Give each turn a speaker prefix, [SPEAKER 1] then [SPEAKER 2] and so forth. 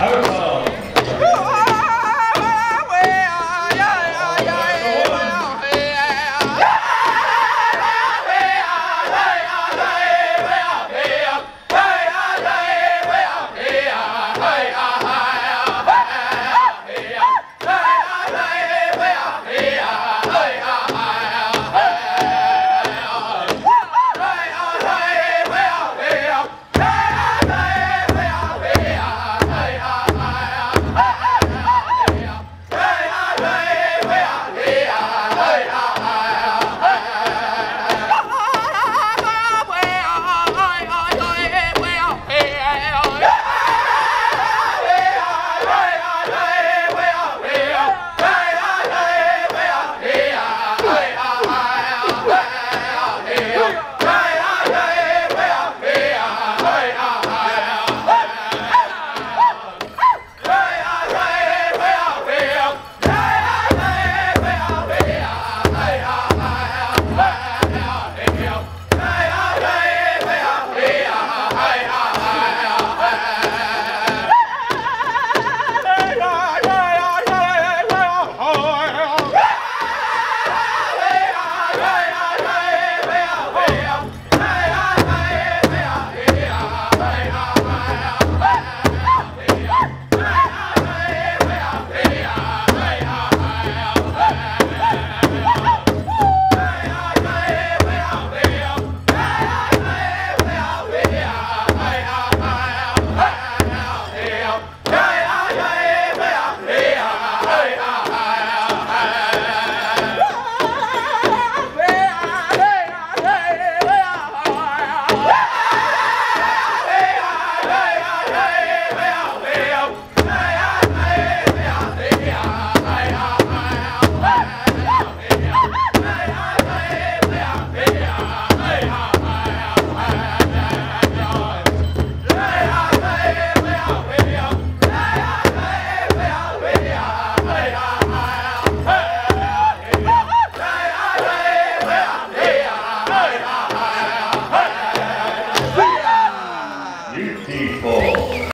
[SPEAKER 1] I would